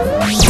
Bye.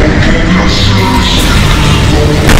ridiculous, Cause